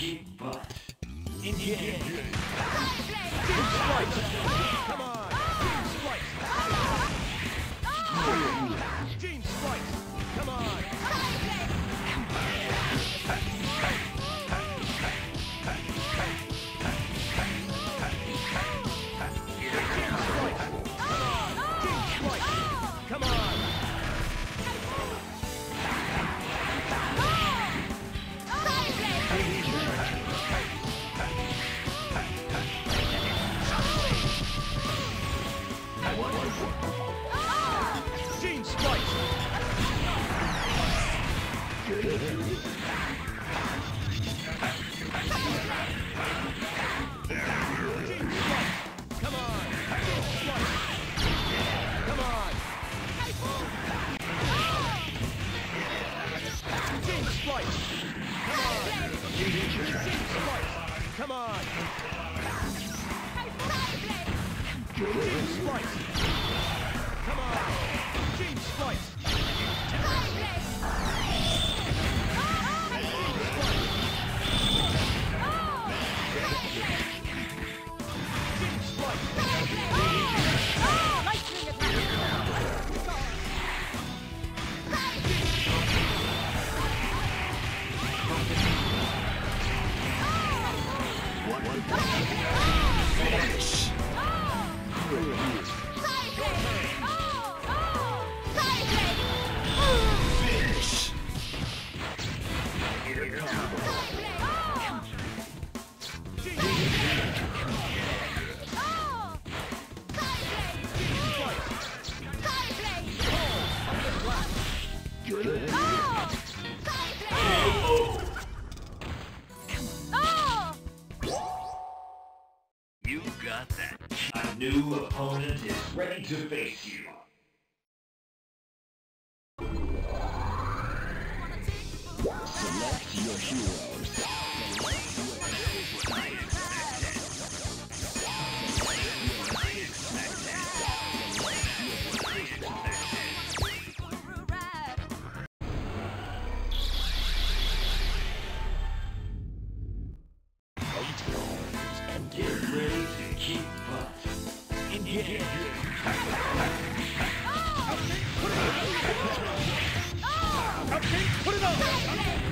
Kick butt. Engage. Splice! Come on! Gene on! Gene Come on! New opponent is ready to face you. Select your heroes. Get ready to. Engage. Put it on!